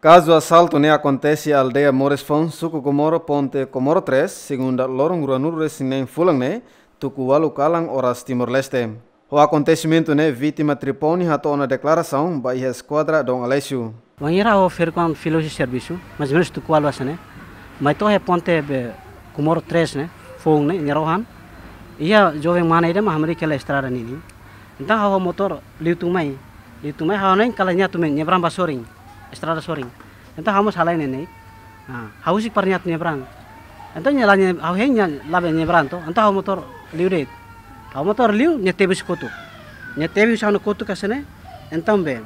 Caso assalto ne acontece a aldeia Morespon, Suco Comoro, Ponte Comoro 3, segunda Lorong Ruanur Resinem Fulang ne, Tucualu Calang, Horas Timor-Leste. O acontecimento ne vítima Tripone hatou na declaração, Bahia Esquadra Dom Alessio. Vanhira o Fercon filhos de serviço, mas menos Tucualu assim, né? Mas então é Ponte Comoro 3, né? Fong, né? nerohan, E a jovem maneira, mas americana estrada nini. Então, o motor, liu tumai. Liu tumai, hau nem calanya tumai, nyebram basoring. Estrada soring ento hamos halai nene nah hausik parnyat nyebrang. Ento nyalanya hau henya labe nyebrang to ento hau motor liu det hau motor liu nyetebis kotu nyetebis hau kotu kasene ento be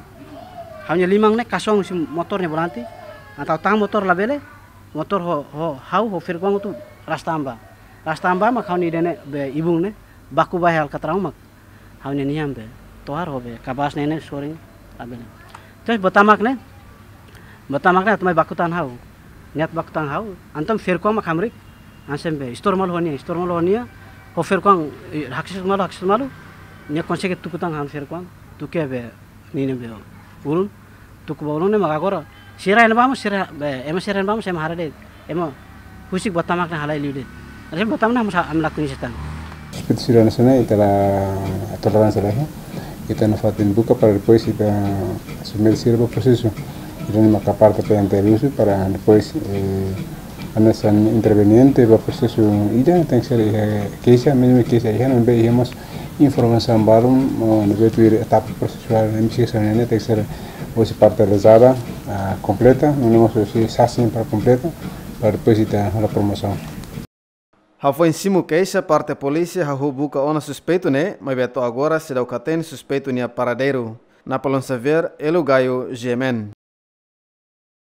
hau limang ne kasong si motornya berhenti atau tang motor labele motor ho ho hau ho firgong tu rastamba rastamba mak hau ni dene be ibung ne baku bahal katrang mak. Hau ni niam be tohar ho be kabas nene soring labele terus botamak ne batamakna tumai bakutan hau. Niat bakutan hau. Antam firkwang makamrik ansem be istor mal honia istor mal honia. Ho firkwang haksis malu haksis malu. Nya konseket tukutang han firkwang tuke be nine be ulun. Tuku ulun ne magagora sira ene bamu sira be ema sira ene bamu sema harade. Ema husik batamakna halai liude Asem batamna am lakuni setan. Seperti sudah nasional itulah toleransi lagi kita nafatin buka para depois kita asumir sirva processo dan maka parte uso para depois eh, anas interveniente va processo ida tem que ser que essa mesmo que essa já não veíamos informação baru no veio ir etapa processual na investigação né tem que ser hoje parte realizada uh, completa não temos hoje sassin para completa para depois ir a promoção Hafo em cima que essa parte da polícia ha buka ona suspeito né, mas beto agora se dá o catene suspeito nia paradeiro. Na Palon Saver, Elugaio Gemen.